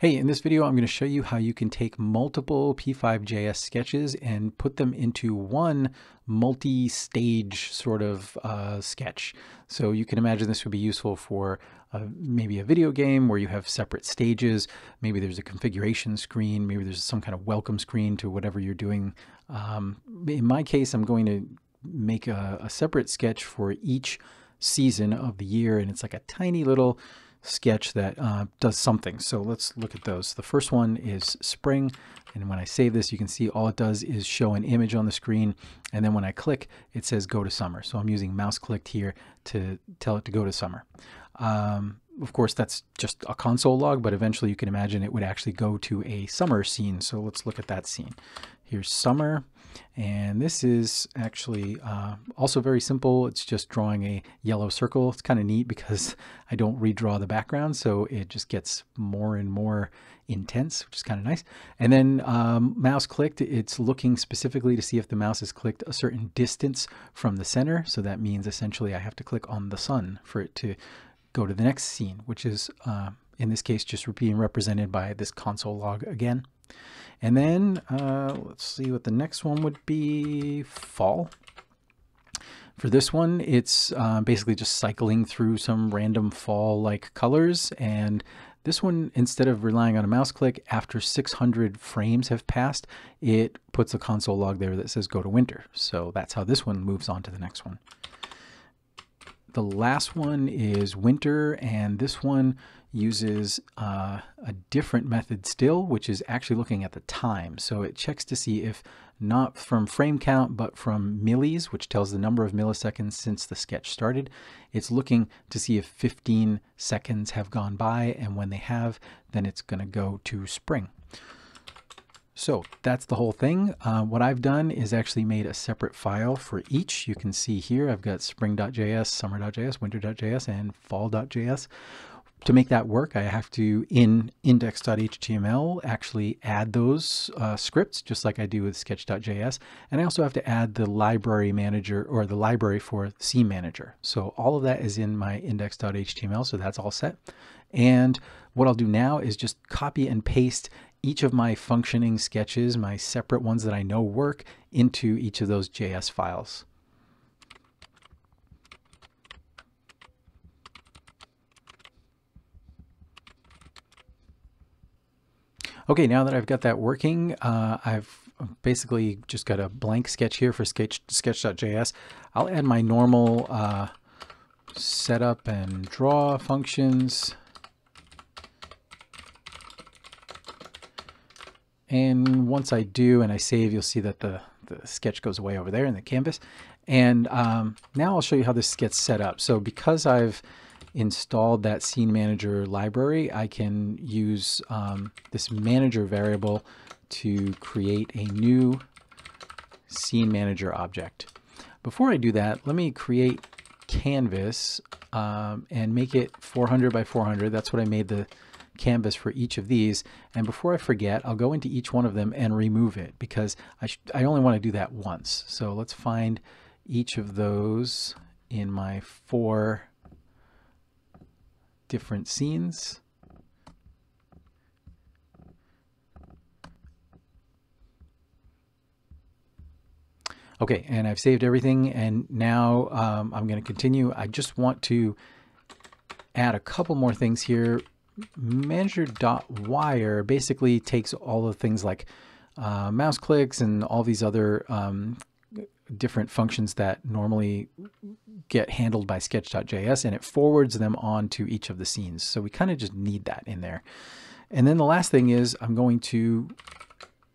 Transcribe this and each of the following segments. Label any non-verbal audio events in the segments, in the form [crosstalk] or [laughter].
Hey, in this video, I'm going to show you how you can take multiple P5JS sketches and put them into one multi-stage sort of uh, sketch. So you can imagine this would be useful for uh, maybe a video game where you have separate stages. Maybe there's a configuration screen. Maybe there's some kind of welcome screen to whatever you're doing. Um, in my case, I'm going to make a, a separate sketch for each season of the year, and it's like a tiny little sketch that uh, does something. So let's look at those. The first one is spring. And when I save this, you can see all it does is show an image on the screen. And then when I click, it says go to summer. So I'm using mouse clicked here to tell it to go to summer. Um, of course, that's just a console log, but eventually you can imagine it would actually go to a summer scene. So let's look at that scene. Here's summer. And this is actually uh, also very simple. It's just drawing a yellow circle. It's kind of neat because [laughs] I don't redraw the background, so it just gets more and more intense, which is kind of nice. And then um, mouse clicked, it's looking specifically to see if the mouse has clicked a certain distance from the center. So that means essentially I have to click on the sun for it to go to the next scene, which is uh, in this case just being represented by this console log again. And then uh, let's see what the next one would be, fall. For this one, it's uh, basically just cycling through some random fall-like colors. And this one, instead of relying on a mouse click, after 600 frames have passed, it puts a console log there that says go to winter. So that's how this one moves on to the next one. The last one is winter, and this one uses uh, a different method still, which is actually looking at the time. So it checks to see if not from frame count, but from millis, which tells the number of milliseconds since the sketch started. It's looking to see if 15 seconds have gone by, and when they have, then it's going to go to spring. So that's the whole thing. Uh, what I've done is actually made a separate file for each. You can see here I've got spring.js, summer.js, winter.js, and fall.js to make that work, I have to, in index.html, actually add those uh, scripts, just like I do with sketch.js. And I also have to add the library manager or the library for scene manager. So all of that is in my index.html, so that's all set. And what I'll do now is just copy and paste each of my functioning sketches, my separate ones that I know work, into each of those JS files. Okay, now that I've got that working, uh, I've basically just got a blank sketch here for sketch sketch.js. I'll add my normal uh, setup and draw functions. And once I do and I save, you'll see that the, the sketch goes away over there in the canvas. And um, now I'll show you how this gets set up. So because I've installed that scene manager library, I can use um, this manager variable to create a new scene manager object. Before I do that, let me create canvas um, and make it 400 by 400. That's what I made the canvas for each of these. And before I forget, I'll go into each one of them and remove it because I, I only want to do that once. So let's find each of those in my four different scenes. Okay, and I've saved everything and now um, I'm going to continue. I just want to add a couple more things here. Manager.wire basically takes all the things like uh, mouse clicks and all these other um, different functions that normally get handled by sketch.js and it forwards them on to each of the scenes. So we kind of just need that in there. And then the last thing is I'm going to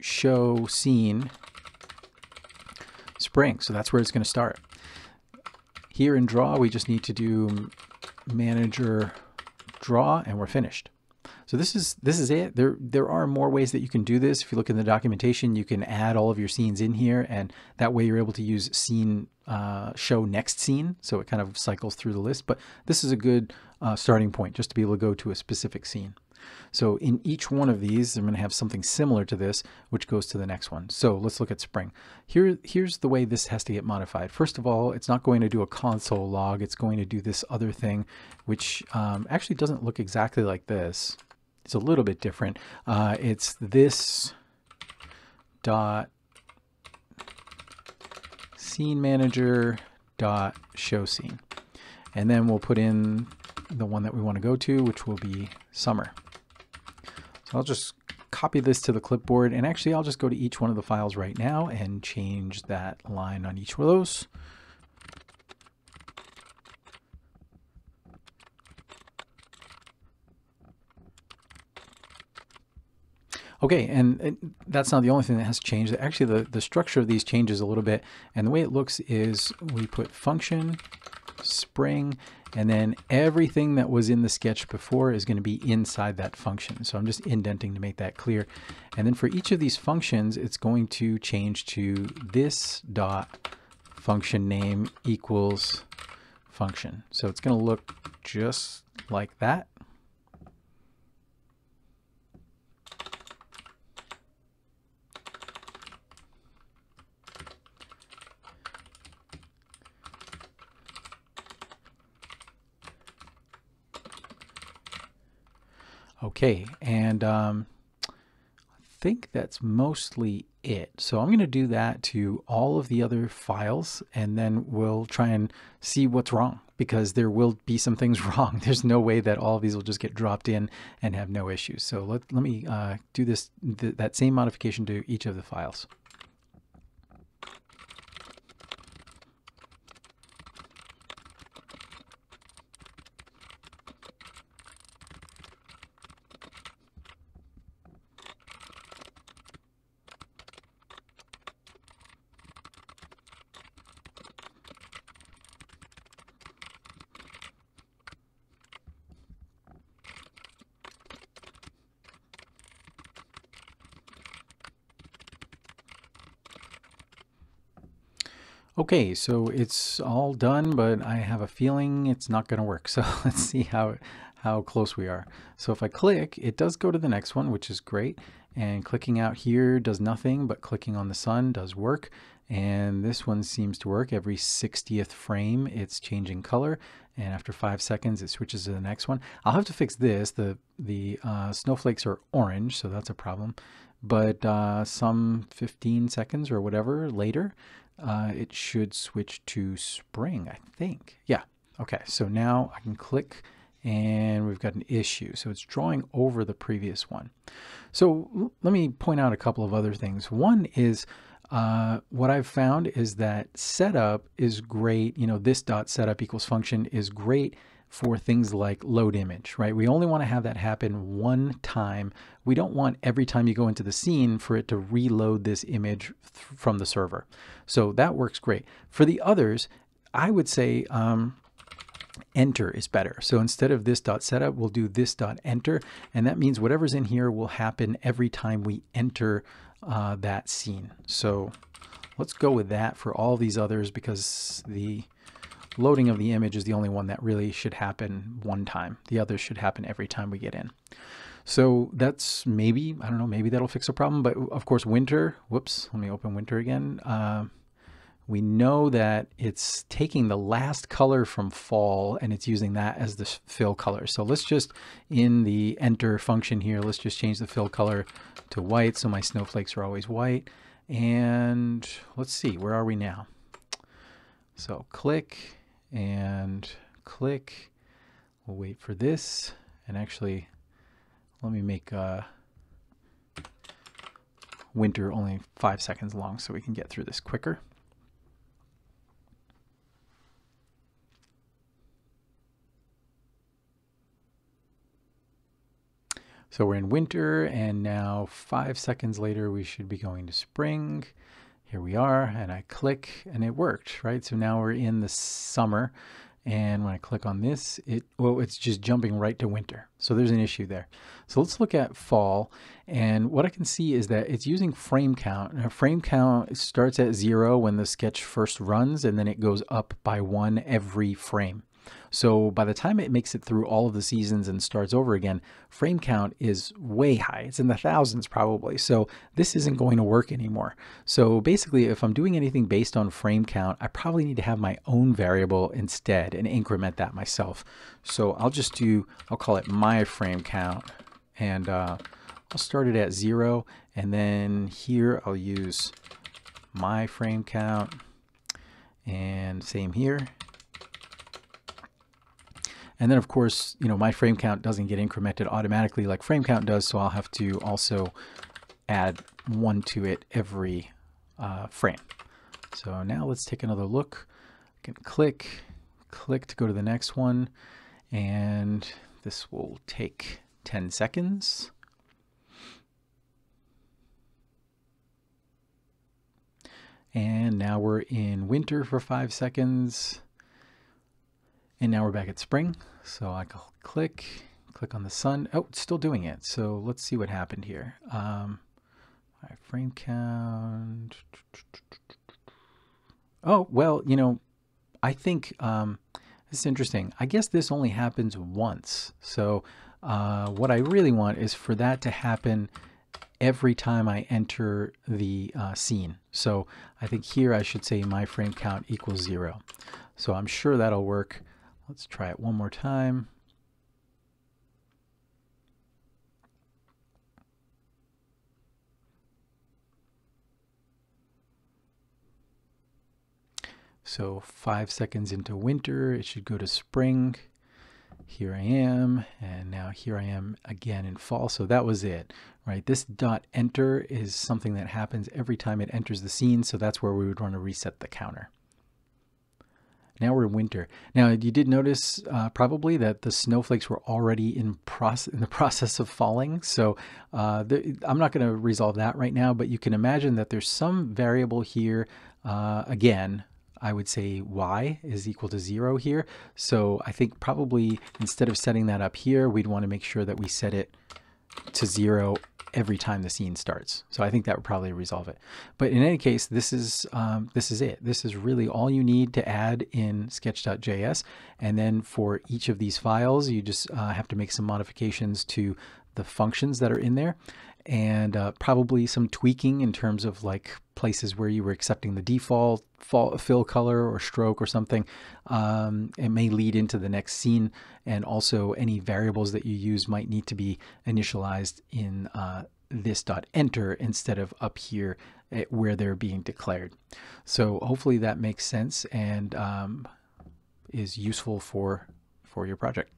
show scene spring. So that's where it's going to start. Here in draw, we just need to do manager draw and we're finished. So this is this is it. There there are more ways that you can do this. If you look in the documentation, you can add all of your scenes in here, and that way you're able to use scene uh, show next scene. So it kind of cycles through the list. But this is a good uh, starting point just to be able to go to a specific scene. So in each one of these, I'm going to have something similar to this, which goes to the next one. So let's look at Spring. Here, here's the way this has to get modified. First of all, it's not going to do a console log. It's going to do this other thing, which um, actually doesn't look exactly like this. It's a little bit different. Uh, it's this dot scene manager dot show scene. And then we'll put in the one that we want to go to, which will be summer. So I'll just copy this to the clipboard and actually I'll just go to each one of the files right now and change that line on each of those. Okay, and that's not the only thing that has changed. Actually, the, the structure of these changes a little bit, and the way it looks is we put function, spring, and then everything that was in the sketch before is going to be inside that function. So I'm just indenting to make that clear. And then for each of these functions, it's going to change to this dot function name equals function. So it's going to look just like that. Okay, and um, I think that's mostly it. So I'm going to do that to all of the other files, and then we'll try and see what's wrong, because there will be some things [laughs] wrong. There's no way that all of these will just get dropped in and have no issues. So let, let me uh, do this th that same modification to each of the files. Okay, so it's all done, but I have a feeling it's not going to work. [laughs] So let's see how, how close we are. So if I click, it does go to the next one, which is great. And clicking out here does nothing, but clicking on the sun does work. And this one seems to work. Every 60th frame, it's changing color. And after five seconds, it switches to the next one. I'll have to fix this. The, the uh, snowflakes are orange, so that's a problem. But uh, some 15 seconds or whatever later, uh, it should switch to spring, I think. Yeah. Okay. So now I can click and we've got an issue. So it's drawing over the previous one. So let me point out a couple of other things. One is uh, what I've found is that setup is great. You know, this dot setup equals function is great for things like load image, right? We only want to have that happen one time. We don't want every time you go into the scene for it to reload this image from the server. So that works great. For the others, I would say um, enter is better. So instead of this dot setup, we'll do this dot enter. And that means whatever's in here will happen every time we enter uh, that scene. So let's go with that for all these others because the loading of the image is the only one that really should happen one time. The others should happen every time we get in. So that's maybe, I don't know, maybe that'll fix a problem. But of course, winter, whoops, let me open winter again. Uh, we know that it's taking the last color from fall and it's using that as the fill color. So let's just, in the enter function here, let's just change the fill color to white so my snowflakes are always white. And let's see, where are we now? So click, and click. We'll wait for this and actually let me make uh, winter only five seconds long so we can get through this quicker. So we're in winter and now five seconds later we should be going to spring here we are and I click and it worked, right? So now we're in the summer and when I click on this, it well, it's just jumping right to winter. So there's an issue there. So let's look at fall. And what I can see is that it's using frame count. Now, frame count starts at zero when the sketch first runs, and then it goes up by one every frame. So by the time it makes it through all of the seasons and starts over again, frame count is way high. It's in the thousands probably. So this isn't going to work anymore. So basically, if I'm doing anything based on frame count, I probably need to have my own variable instead and increment that myself. So I'll just do, I'll call it my frame count and uh, I'll start it at zero. And then here I'll use my frame count and same here. And then of course, you know, my frame count doesn't get incremented automatically like frame count does. So I'll have to also add one to it every uh, frame. So now let's take another look. I can click, click to go to the next one. And this will take 10 seconds. And now we're in winter for five seconds. And now we're back at spring. So I click, click on the sun. Oh, it's still doing it. So let's see what happened here. Um, frame count. Oh, well, you know, I think um, this is interesting. I guess this only happens once. So uh, what I really want is for that to happen every time I enter the uh, scene. So I think here I should say my frame count equals zero. So I'm sure that'll work. Let's try it one more time. So five seconds into winter, it should go to spring. Here I am, and now here I am again in fall. So that was it, right? This dot enter is something that happens every time it enters the scene. So that's where we would want to reset the counter. Now we're in winter. Now you did notice uh, probably that the snowflakes were already in, process, in the [laughs] process of falling. So uh, I'm not going to resolve that right now, but you can imagine that there's some variable here, uh, again, I would say y is equal to zero here. So I think probably instead of setting that up here, we'd want to make sure that we set it to zero every time the scene starts. So I think that would probably resolve it. But in any case, this is um, this is it. This is really all you need to add in sketch.js. And then for each of these files, you just uh, have to make some modifications to the functions that are in there and uh, probably some tweaking in terms of like places where you were accepting the default fill color or stroke or something. Um, it may lead into the next scene and also any variables that you use might need to be initialized in uh, this dot enter instead of up here where they're being declared. So hopefully that makes sense and um, is useful for, for your project.